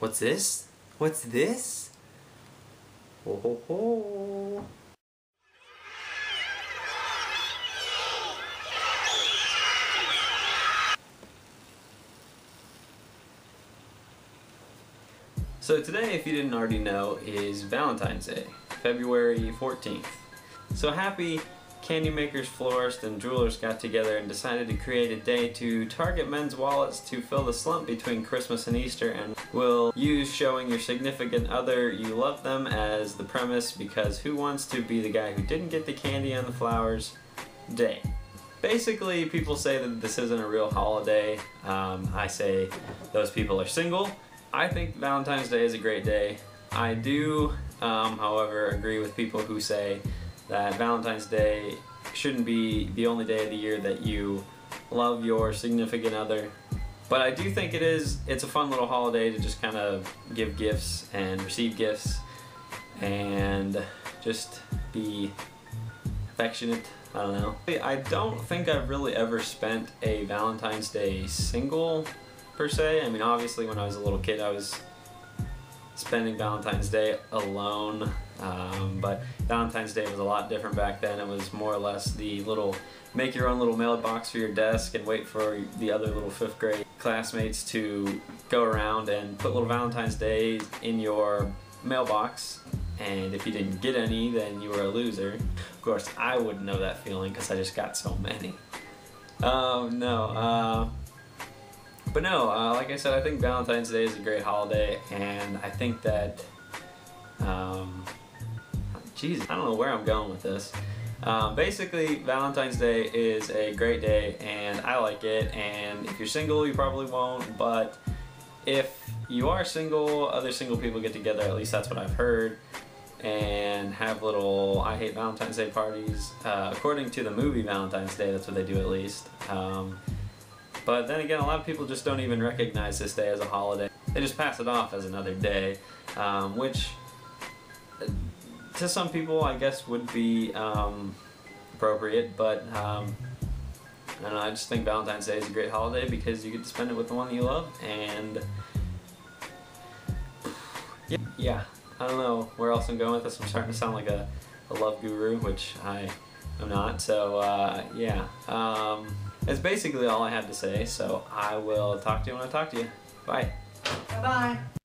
What's this? What's this? Ho ho ho. So today, if you didn't already know, is Valentine's Day, February 14th. So happy candy makers, florists, and jewelers got together and decided to create a day to target men's wallets to fill the slump between Christmas and Easter and will use showing your significant other you love them as the premise because who wants to be the guy who didn't get the candy and the flowers day? Basically, people say that this isn't a real holiday. Um, I say those people are single. I think Valentine's Day is a great day. I do, um, however, agree with people who say that Valentine's Day shouldn't be the only day of the year that you love your significant other. But I do think it is, it's a fun little holiday to just kind of give gifts and receive gifts and just be affectionate. I don't know. I don't think I've really ever spent a Valentine's Day single per se. I mean, obviously, when I was a little kid, I was spending Valentine's Day alone. Um, but Valentine's Day was a lot different back then. It was more or less the little make your own little mailbox for your desk and wait for the other little fifth grade classmates to go around and put little Valentine's Day in your mailbox. And if you didn't get any, then you were a loser. Of course, I wouldn't know that feeling because I just got so many. Um, no, uh, but no, uh, like I said, I think Valentine's Day is a great holiday, and I think that, um, geez, I don't know where I'm going with this. Um, basically, Valentine's Day is a great day, and I like it. And if you're single, you probably won't. But if you are single, other single people get together. At least that's what I've heard, and have little I hate Valentine's Day parties. Uh, according to the movie Valentine's Day, that's what they do at least. Um, but then again, a lot of people just don't even recognize this day as a holiday. They just pass it off as another day, um, which to some people I guess would be um, appropriate, but um, I don't know, I just think Valentine's Day is a great holiday because you get to spend it with the one that you love, and yeah, yeah I don't know where else I'm going with this. I'm starting to sound like a, a love guru, which I am not, so uh, yeah. Um, that's basically all I had to say, so I will talk to you when I talk to you. Bye. Bye-bye.